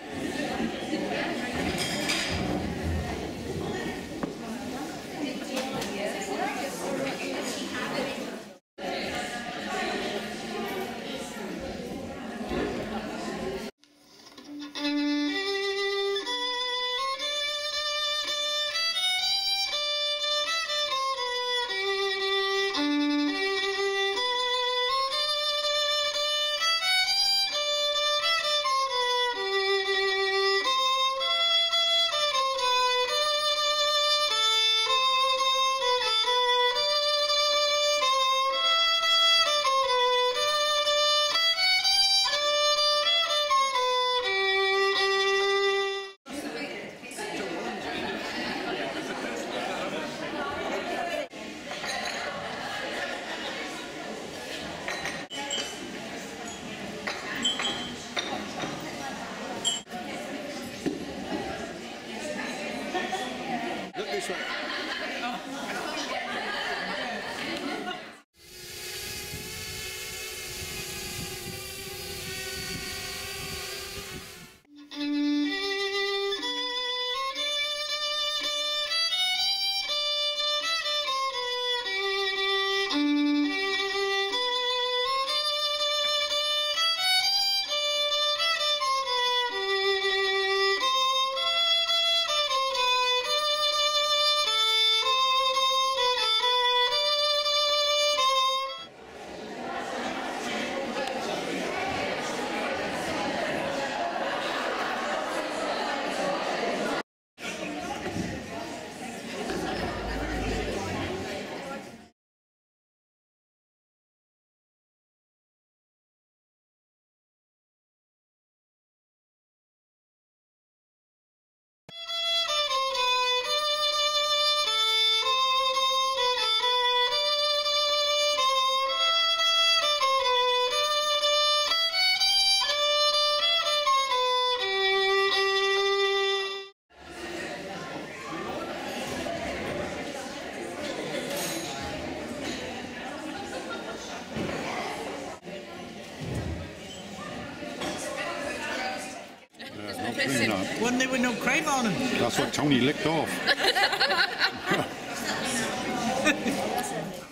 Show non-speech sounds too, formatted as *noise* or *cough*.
Amen. Clean up. Wasn't there with no cream on them? That's what Tony licked off. *laughs*